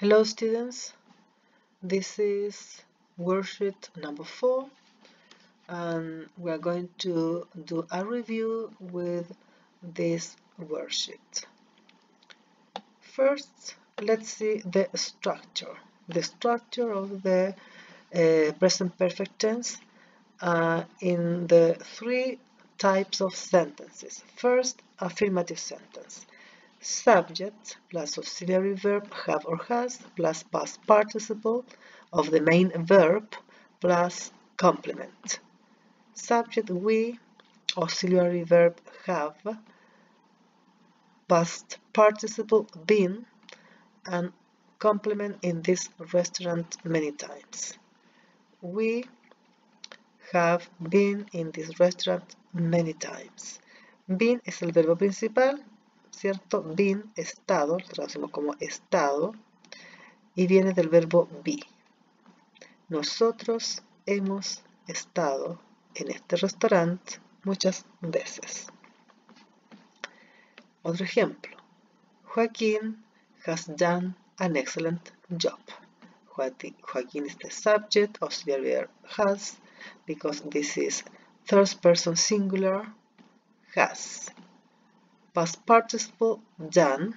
Hello students, this is worksheet number 4 and we are going to do a review with this worksheet. First, let's see the structure, the structure of the uh, present perfect tense uh, in the three types of sentences. First, affirmative sentence subject plus auxiliary verb have or has plus past participle of the main verb plus complement. Subject we, auxiliary verb have, past participle been, and complement in this restaurant many times. We have been in this restaurant many times. Been es el verbo principal ¿cierto? Been, estado, lo traducimos como estado, y viene del verbo be. Nosotros hemos estado en este restaurante muchas veces. Otro ejemplo. Joaquín has done an excellent job. Joaquín is the subject, auxiliary verb has, because this is third person singular, has. Past participle done,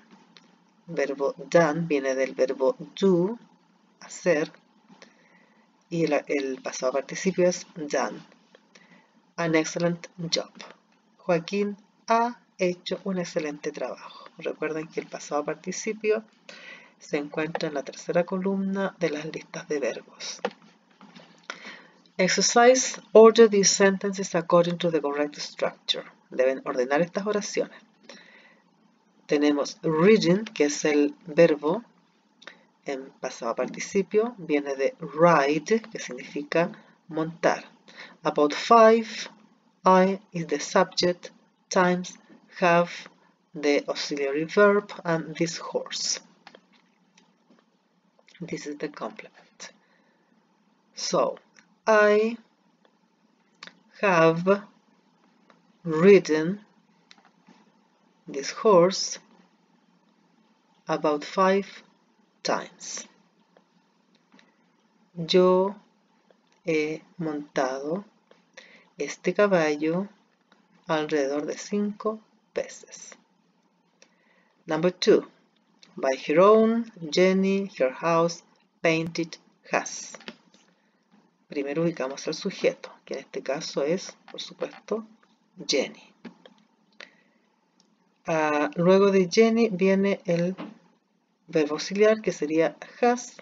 verbo done viene del verbo do, hacer, y el, pasado participio es done. An excellent job. Joaquín ha hecho un excelente trabajo. Recuerden que el pasado participio se encuentra en la tercera columna de las listas de verbos. Exercise, order these sentences according to the correct structure. Deben ordenar estas oraciones tenemos reading, que es el verbo en pasado participio, viene de ride, que significa montar. About five, I is the subject, times have the auxiliary verb, and this horse. This is the complement. So, I have ridden this horse about five times. Yo he montado este caballo alrededor de cinco veces. Number two. By her own, Jenny, her house, painted has. Primero ubicamos al sujeto, que en este caso es, por supuesto, Jenny. Ah, luego de Jenny viene el verbo auxiliar que sería has.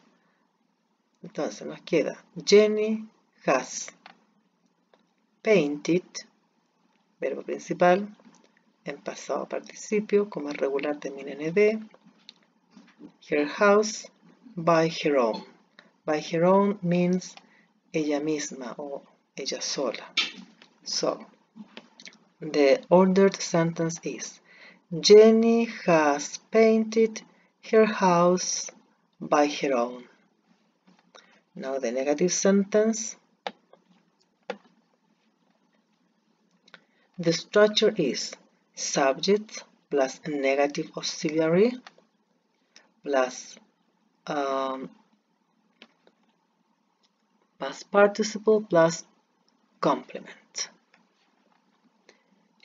Entonces nos queda Jenny has painted, verbo principal, en pasado participio, como es regular termina en ed, her house by her own. By her own means ella misma o ella sola. So, the ordered sentence is Jenny has painted her house by her own. Now the negative sentence. The structure is subject plus negative auxiliary plus um, past participle plus complement.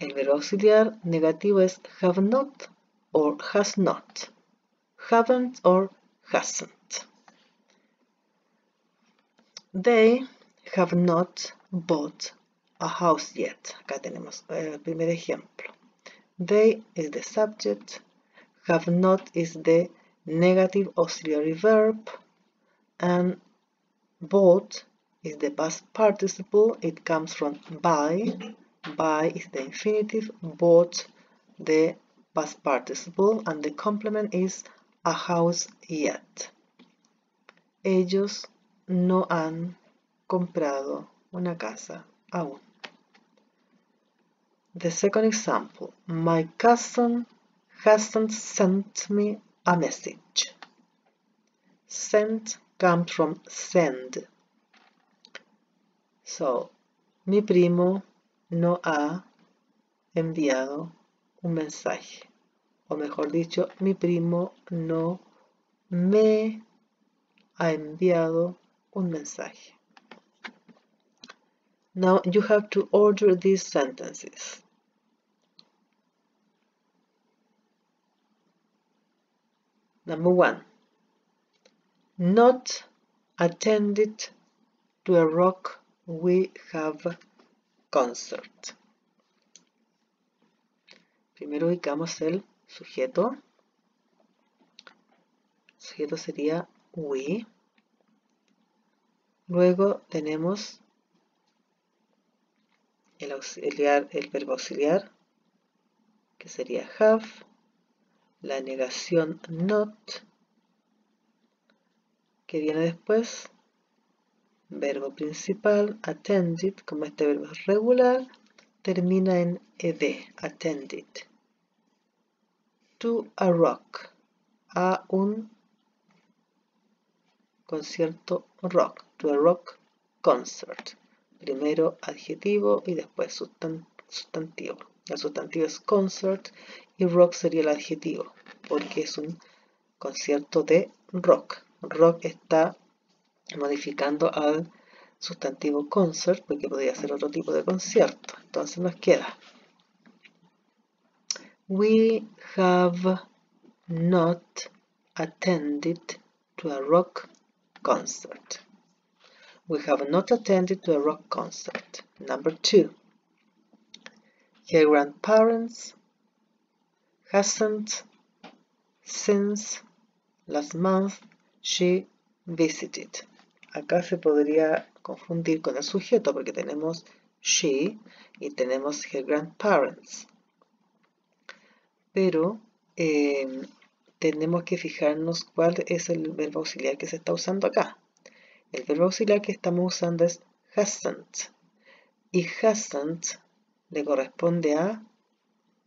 El verbo auxiliar negativo es have not or has not. Haven't or hasn't. They have not bought a house yet. Acá tenemos eh, el primer ejemplo. They is the subject. Have not is the negative auxiliary verb. And bought is the past participle. It comes from buy by is the infinitive, bought the past participle, and the complement is a house yet. Ellos no han comprado una casa aún. The second example, my cousin hasn't sent me a message. Sent comes from send. So, mi primo no ha enviado un mensaje. O mejor dicho, mi primo no me ha enviado un mensaje. Now you have to order these sentences. Number one, not attended to a rock we have concert. Primero ubicamos el sujeto. El sujeto sería we. Luego tenemos el, auxiliar, el verbo auxiliar, que sería have, la negación not, que viene después, verbo principal, attended, como este verbo es regular, termina en ed, attended. To a rock, a un concierto rock, to a rock concert. Primero adjetivo y después sustantivo. El sustantivo es concert y rock sería el adjetivo porque es un concierto de rock. Rock está modificando al sustantivo concert porque podría ser otro tipo de concierto. Entonces nos queda We have not attended to a rock concert. We have not attended to a rock concert. Number two. Her grandparents hasn't since last month she visited. Acá se podría confundir con el sujeto porque tenemos she y tenemos her grandparents. Pero eh, tenemos que fijarnos cuál es el verbo auxiliar que se está usando acá. El verbo auxiliar que estamos usando es hasn't. Y hasn't le corresponde a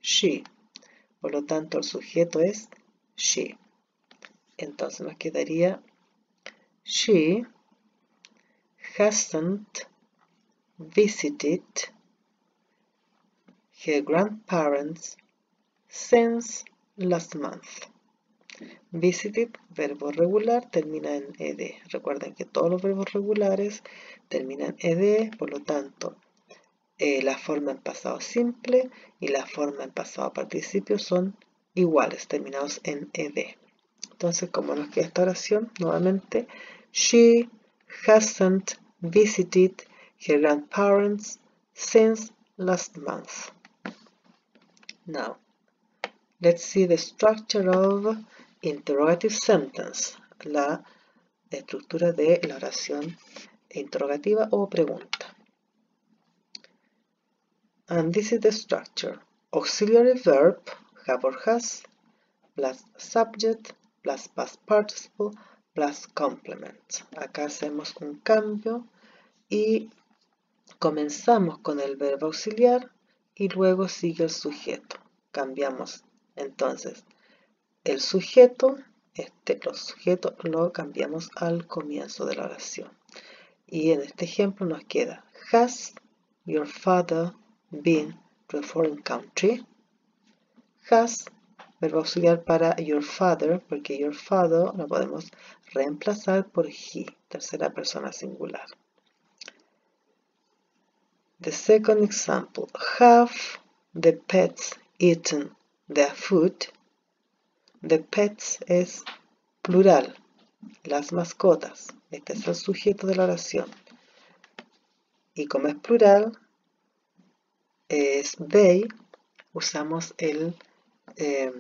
she. Por lo tanto, el sujeto es she. Entonces nos quedaría she hasn't visited her grandparents since last month. Visited, verbo regular, termina en ed. Recuerden que todos los verbos regulares terminan en ed, por lo tanto, eh, la forma en pasado simple y la forma en pasado participio son iguales, terminados en ed. Entonces, como nos queda esta oración, nuevamente, she hasn't visited her grandparents since last month. Now, let's see the structure of interrogative sentence, la estructura de la oración interrogativa o pregunta. And this is the structure. Auxiliary verb, have or has, plus subject, plus past participle, plus complement. Acá hacemos un cambio y comenzamos con el verbo auxiliar y luego sigue el sujeto. Cambiamos entonces el sujeto, este, los sujetos lo cambiamos al comienzo de la oración. Y en este ejemplo nos queda, Has your father been to a foreign country? Has, verbo auxiliar para your father, porque your father lo podemos reemplazar por he, tercera persona singular. The second example, have the pets eaten their food? The pets es plural, las mascotas. Este es el sujeto de la oración. Y como es plural, es they, usamos el eh,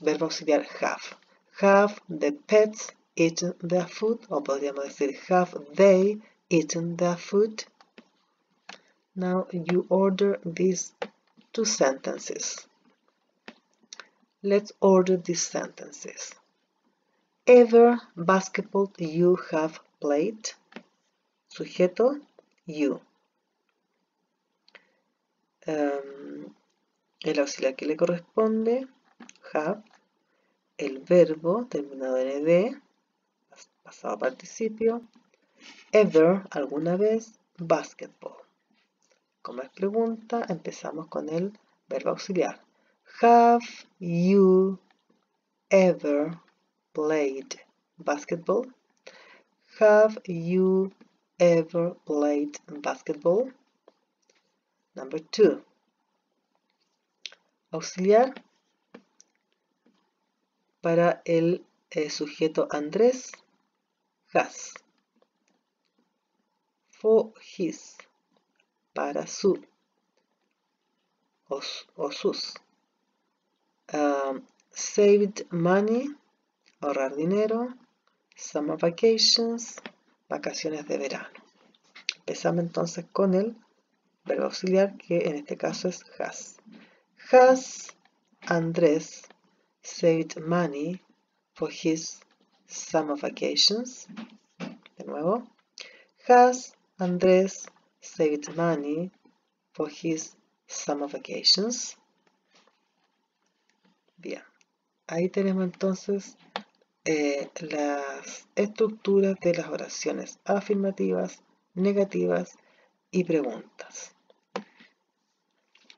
verbo auxiliar have. Have the pets eaten their food? O podríamos decir, have they eaten their food? Now you order these two sentences. Let's order these sentences. Ever basketball you have played? Sujeto, you. Um, el auxiliar que le corresponde, have. El verbo terminado en ed, pasado participio. Ever, alguna vez, basketball. Como es pregunta, empezamos con el verbo auxiliar. Have you ever played basketball? Have you ever played basketball? Number two. Auxiliar para el eh, sujeto Andrés, has. For his, para su o, o sus. Um, saved money, ahorrar dinero. Summer vacations, vacaciones de verano. Empezamos entonces con el verbo auxiliar que en este caso es has. Has Andrés saved money for his summer vacations? De nuevo. Has Andrés saved money for his summer vacations? Bien. Ahí tenemos entonces eh, las estructuras de las oraciones afirmativas, negativas y preguntas.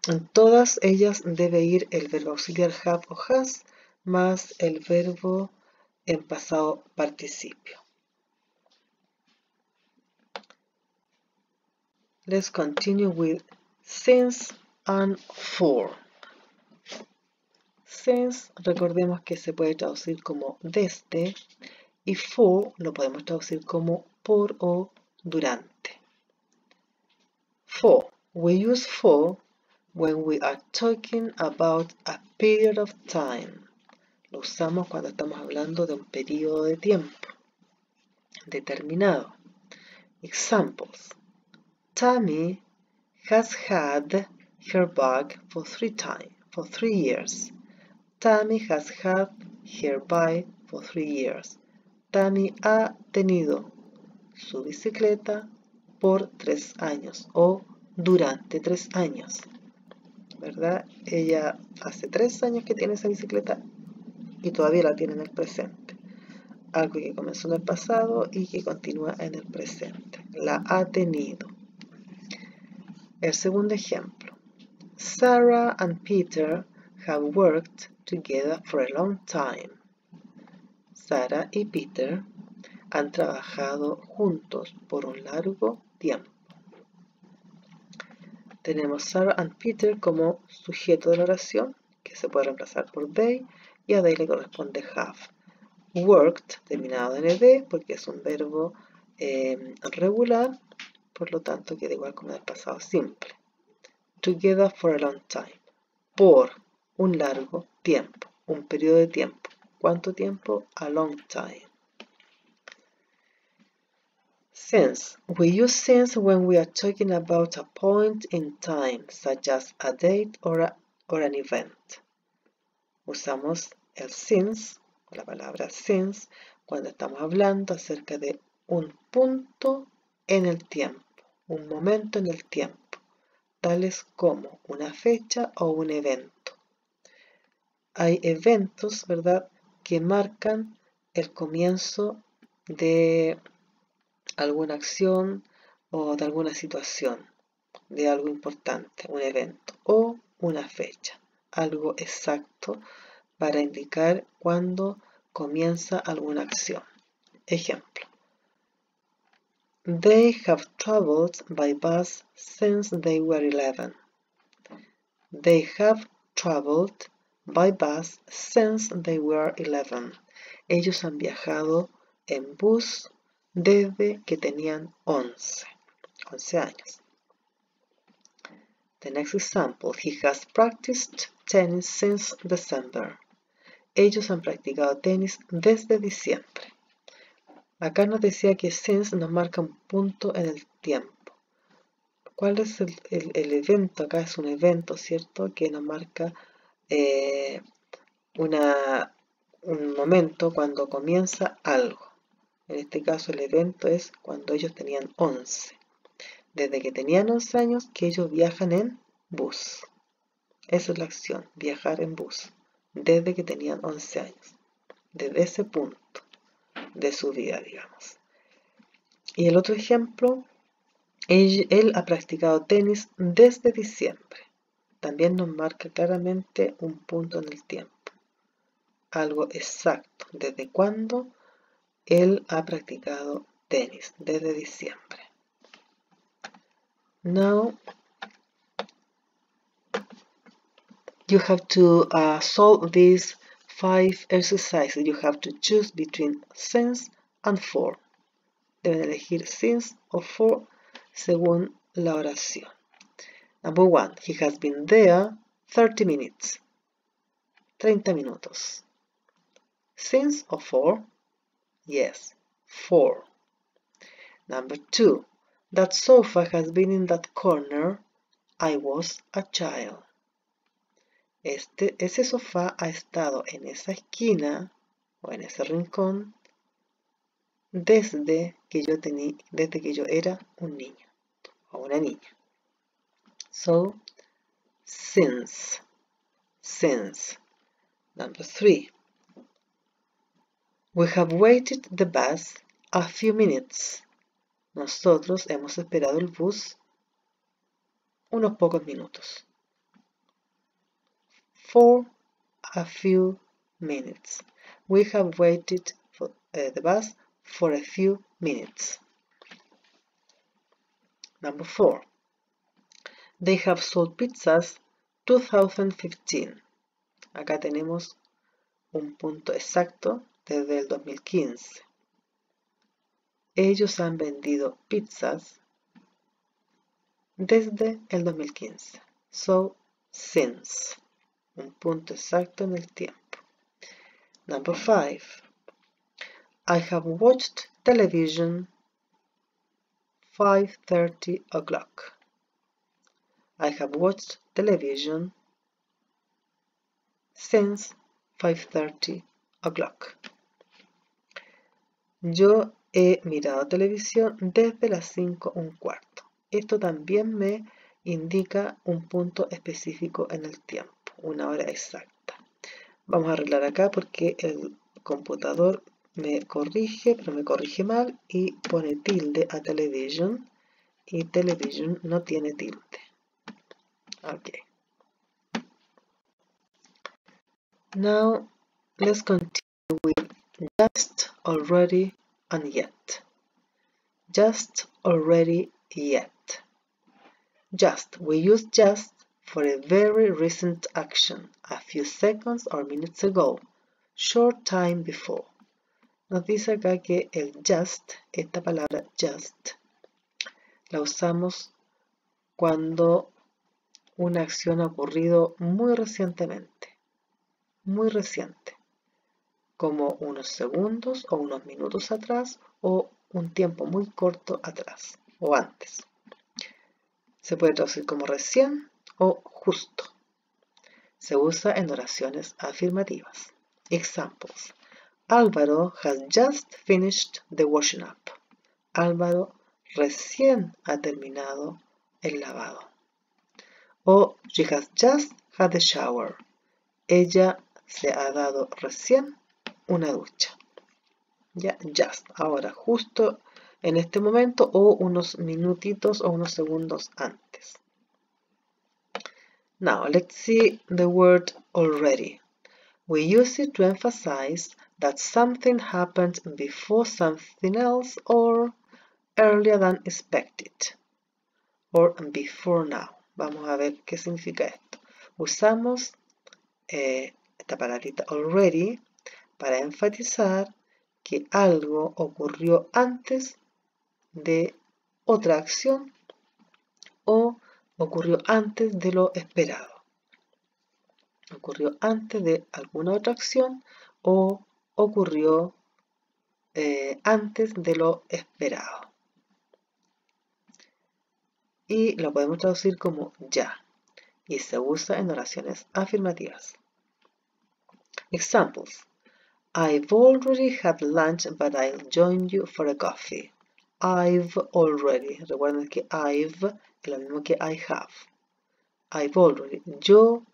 En todas ellas debe ir el verbo auxiliar have o has más el verbo en pasado participio. Let's continue with since and for. Since, recordemos que se puede traducir como desde y for lo podemos traducir como por o durante. For, we use for when we are talking about a period of time. Lo usamos cuando estamos hablando de un periodo de tiempo determinado. Examples. Tammy has had her bag for three time, for three years. Tammy has had her bike for three years. Tammy ha tenido su bicicleta por tres años o durante tres años. ¿Verdad? Ella hace tres años que tiene esa bicicleta y todavía la tiene en el presente. Algo que comenzó en el pasado y que continúa en el presente. La ha tenido. El segundo ejemplo. Sarah and Peter have worked together for a long time. Sarah y Peter han trabajado juntos por un largo tiempo. Tenemos Sarah and Peter como sujeto de la oración, que se puede reemplazar por they y a they le corresponde have. Worked, terminado en ed, porque es un verbo eh, regular, por lo tanto queda igual como en el pasado simple. Together for a long time. Por un largo tiempo, un periodo de tiempo. ¿Cuánto tiempo? A long time. Since. We use since when we are talking about a point in time, such as a date or, or an event usamos el since, la palabra since, cuando estamos hablando acerca de un punto en el tiempo, un momento en el tiempo, tales como una fecha o un evento. Hay eventos, ¿verdad?, que marcan el comienzo de alguna acción o de alguna situación, de algo importante, un evento o una fecha algo exacto para indicar cuándo comienza alguna acción. Ejemplo. They have traveled by bus since they were 11. They have traveled by bus since they were 11. Ellos han viajado en bus desde que tenían 11, 11 años. The next example, he has practiced tennis since December. Ellos han practicado tenis desde diciembre. Acá nos decía que since nos marca un punto en el tiempo. ¿Cuál es el, evento? Acá es un evento, ¿cierto? Que nos marca eh, una, un momento cuando comienza algo. En este caso el evento es cuando ellos tenían 11. Desde que tenían 11 años que ellos viajan en bus. Esa es la acción, viajar en bus, desde que tenían 11 años, desde ese punto de su vida, digamos. Y el otro ejemplo, él, ha practicado tenis desde diciembre. También nos marca claramente un punto en el tiempo, algo exacto, desde cuándo Él ha practicado tenis desde diciembre. Now you have to uh, solve these five exercises. You have to choose between since and for. Deben elegir since o for según la oración. Number one, he has been there 30 minutes. 30 minutos. Since or for? Yes, four. Number two, that sofa has been in that corner. I was a child. Este, ese sofá ha estado en esa esquina o en ese rincón desde que yo tenía, desde que yo era un niño o una niña. So, since, since. Number three. We have waited the bus a few minutes. Nosotros hemos esperado el bus unos pocos minutos. For a few minutes. We have waited for uh, the bus for a few minutes. Number four. They have sold pizzas 2015. Acá tenemos un punto exacto desde el 2015. Ellos han vendido pizzas desde el 2015. So, since. Un punto exacto en el tiempo. Number five. I have watched television 5.30 o'clock. I have watched television since 5.30 o'clock. Yo he mirado televisión desde las 5 un cuarto. Esto también me indica un punto específico en el tiempo, una hora exacta. Vamos a arreglar acá porque el computador me corrige, pero me corrige mal y pone tilde a television y television no tiene tilde. Okay. Now let's continue with just, already, and yet. Just, already, yet. Just. We use just for a very recent action, a few seconds or minutes ago, short time before. Nos dice acá que el just, esta palabra just, la usamos cuando una acción ha ocurrido muy recientemente, muy reciente, como unos segundos o unos minutos atrás o un tiempo muy corto atrás o antes. Se puede traducir como recién o justo. Se usa en oraciones afirmativas. Examples. Álvaro has just finished the washing up. Álvaro recién ha terminado el lavado o she has just had a shower. Ella se ha dado recién una ducha. Ya, just. Ahora, justo en este momento o unos minutitos o unos segundos antes. Now, let's see the word already. We use it to emphasize that something happened before something else or earlier than expected or before now. Vamos a ver qué significa esto. Usamos eh, esta palabrita already para enfatizar que algo ocurrió antes de otra acción o ocurrió antes de lo esperado. Ocurrió antes de alguna otra acción o ocurrió eh, antes de lo esperado y lo podemos traducir como ya y se usa en oraciones afirmativas. Examples. I've already had lunch, but I'll join you for a coffee. I've already. Recuerden que I've es lo mismo que I have. I've already. Yo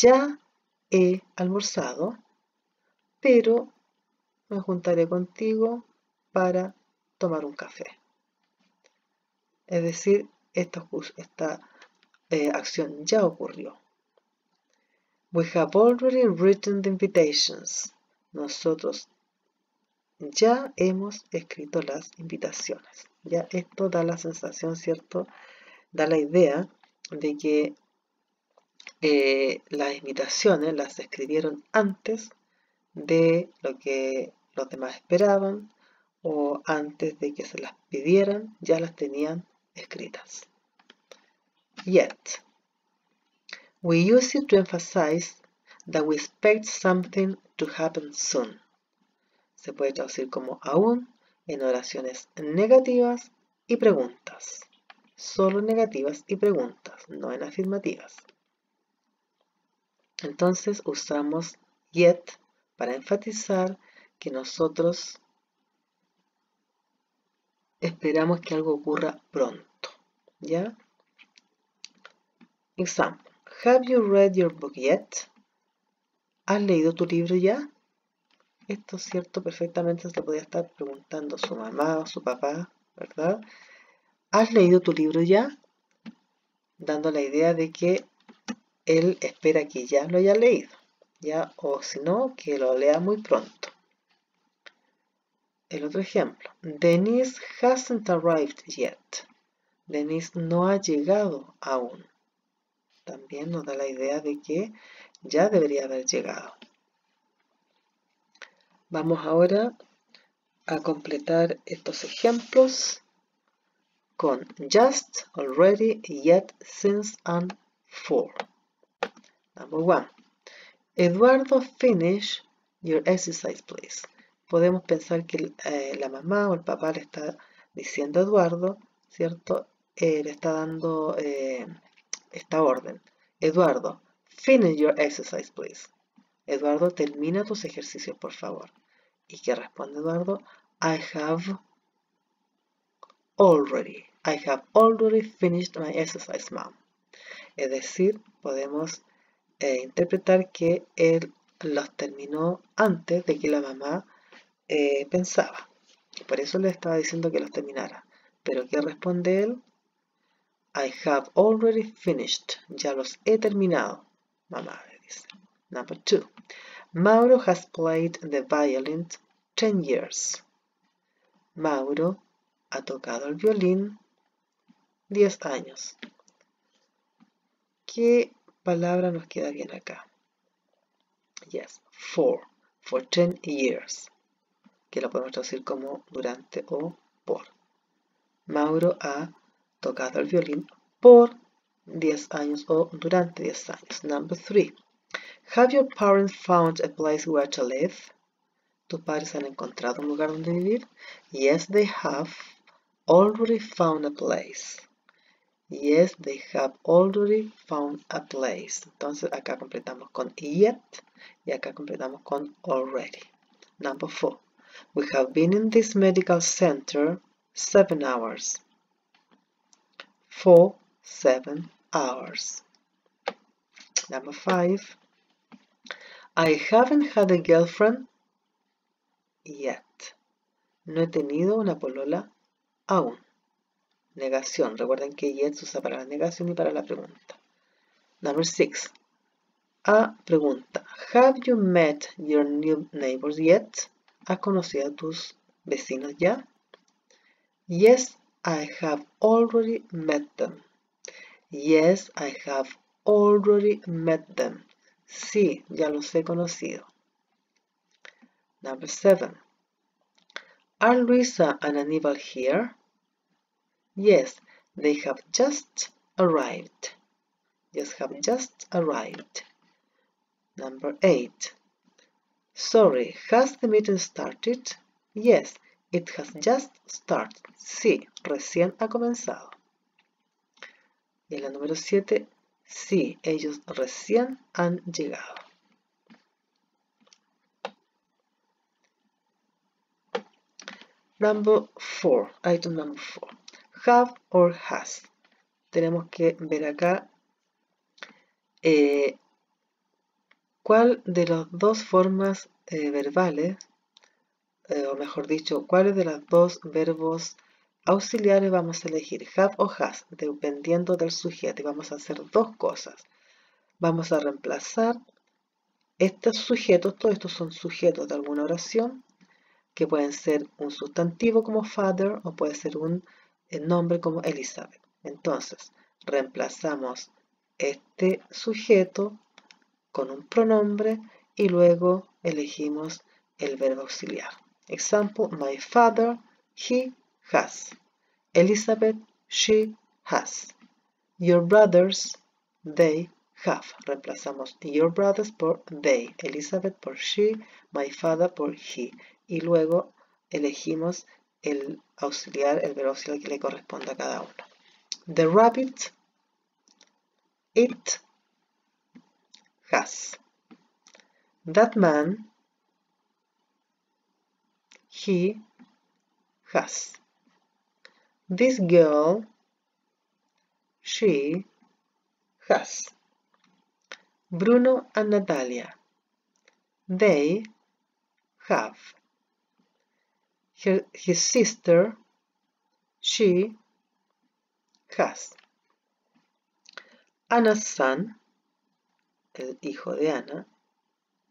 ya he almorzado, pero me juntaré contigo para tomar un café. Es decir, esta, esta eh, acción ya ocurrió. We have already written the invitations. Nosotros ya hemos escrito las invitaciones. Ya esto da la sensación, ¿cierto? Da la idea de que eh, las invitaciones las escribieron antes de lo que los demás esperaban o antes de que se las pidieran, ya las tenían escritas. Yet. We use it to emphasize that we expect something to happen soon. Se puede traducir como aún en oraciones negativas y preguntas. Solo negativas y preguntas, no en afirmativas. Entonces usamos yet para enfatizar que nosotros esperamos que algo ocurra pronto. ¿Ya? Example. Have you read your book yet? ¿Has leído tu libro ya? Esto es cierto, perfectamente se lo podía estar preguntando su mamá o su papá, ¿verdad? ¿Has leído tu libro ya? Dando la idea de que él espera que ya lo haya leído, ¿ya? O si no, que lo lea muy pronto. El otro ejemplo. Denise hasn't arrived yet. Denise no ha llegado aún. También nos da la idea de que ya debería haber llegado. Vamos ahora a completar estos ejemplos con just, already, yet, since, and for. Number one. Eduardo, finish your exercise, please. Podemos pensar que eh, la mamá o el papá le está diciendo Eduardo, ¿cierto? Eh, le está dando eh, esta orden. Eduardo, finish your exercise, please. Eduardo, termina tus ejercicios, por favor. ¿Y qué responde Eduardo? I have already. I have already finished my exercise, mom. Es decir, podemos eh, interpretar que él los terminó antes de que la mamá eh, pensaba. Por eso le estaba diciendo que los terminara. Pero ¿qué responde él? I have already finished. Ya los he terminado. Mamá le dice. Number two. Mauro has played the violin 10 years. Mauro ha tocado el violín 10 años. ¿Qué palabra nos queda bien acá. Yes, for, for 10 years, que lo podemos traducir como durante o por. Mauro ha tocado el violín por 10 años o durante 10 años. Number 3. Have your parents found a place where to live? ¿Tus padres han encontrado un lugar donde vivir? Yes, they have already found a place. Yes, they have already found a place. Entonces acá completamos con yet y acá completamos con already. Number four. We have been in this medical center seven hours. Four, seven hours. Number five. I haven't had a girlfriend yet. No he tenido una polola aún. Negación. Recuerden que yet se usa para la negación y para la pregunta. Number six. A pregunta. Have you met your new neighbors yet? ¿Has conocido a tus vecinos ya? Yes, I have already met them. Yes, I have already met them. Sí, ya los he conocido. Number seven. Are Luisa and Aníbal here? Yes, they have just arrived. Yes, have just arrived. Number eight. Sorry, has the meeting started? Yes, it has just started. Sí, recién ha comenzado. Y la número 7, sí, ellos recién han llegado. Number 4, item number 4 have or has. Tenemos que ver acá eh, cuál de las dos formas eh, verbales, eh, o mejor dicho, cuáles de las dos verbos auxiliares vamos a elegir, have o has, dependiendo del sujeto. Y vamos a hacer dos cosas. Vamos a reemplazar estos sujetos, todos estos son sujetos de alguna oración, que pueden ser un sustantivo como father o puede ser un eh, nombre como Elizabeth. Entonces, reemplazamos este sujeto con un pronombre y luego elegimos el verbo auxiliar. Example, my father, he has. Elizabeth, she has. Your brothers, they have. Reemplazamos your brothers por they. Elizabeth por she, my father por he. Y luego elegimos el auxiliar, el verbo auxiliar que le corresponda a cada uno. The rabbit, it has. That man, he has. This girl, she has. Bruno and Natalia, they have. Her, his sister, she has. Anna's son, el hijo de Ana,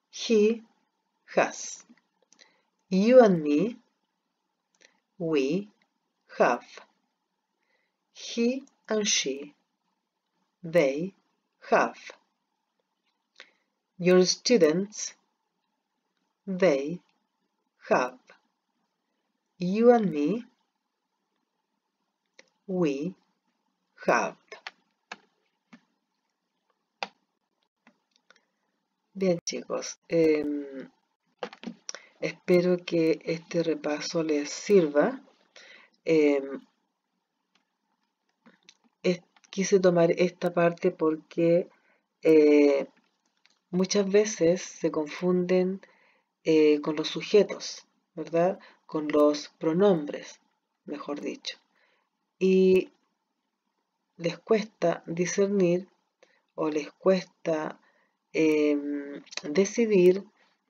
he has. You and me, we have. He and she, they have. Your students, they have. You and me, we have. Bien chicos, eh, espero que este repaso les sirva. Es, quise tomar esta parte porque eh, muchas veces se confunden eh, con los sujetos, ¿verdad? Con los pronombres, mejor dicho. Y les cuesta discernir o les cuesta Em, decidir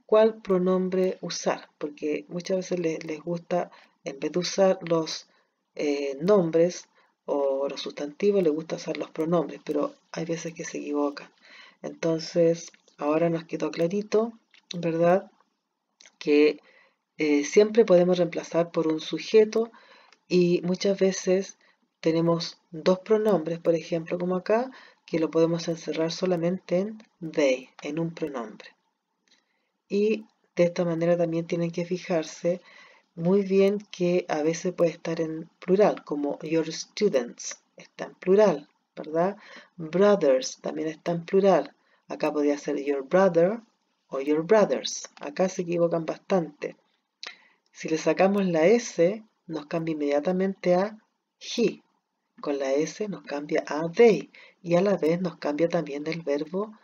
cuál pronombre usar, porque muchas veces les, gusta, en vez de usar los eh, nombres o los sustantivos, les gusta usar los pronombres, pero hay veces que se equivocan. Entonces, ahora nos quedó clarito, ¿verdad? Que eh, siempre podemos reemplazar por un sujeto y muchas veces tenemos dos pronombres, por ejemplo, como acá, que lo podemos encerrar solamente en they, en un pronombre. Y de esta manera también tienen que fijarse muy bien que a veces puede estar en plural, como your students, está en plural, ¿verdad? Brothers también está en plural. Acá podría ser your brother o your brothers. Acá se equivocan bastante. Si le sacamos la S, nos cambia inmediatamente a he. Con la S nos cambia a they y a la vez nos cambia también el verbo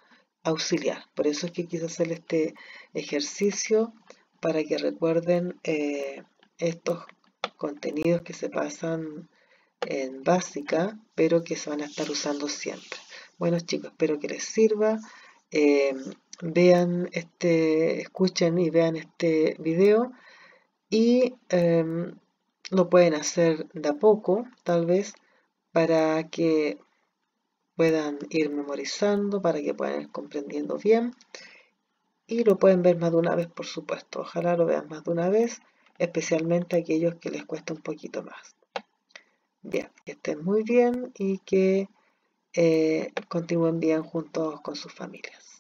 auxiliar. Por eso es que quise hacer este ejercicio para que recuerden eh, estos contenidos que se pasan en básica, pero que se van a estar usando siempre. Bueno chicos, espero que les sirva. Eh, vean este, escuchen y vean este video y em, lo pueden hacer de a poco, tal vez, para que puedan ir memorizando, para que puedan ir comprendiendo bien. Y lo pueden ver más de una vez, por supuesto. Ojalá lo vean más de una vez, especialmente aquellos que les cuesta un poquito más. Bien, que estén muy bien y que eh, continúen bien juntos con sus familias.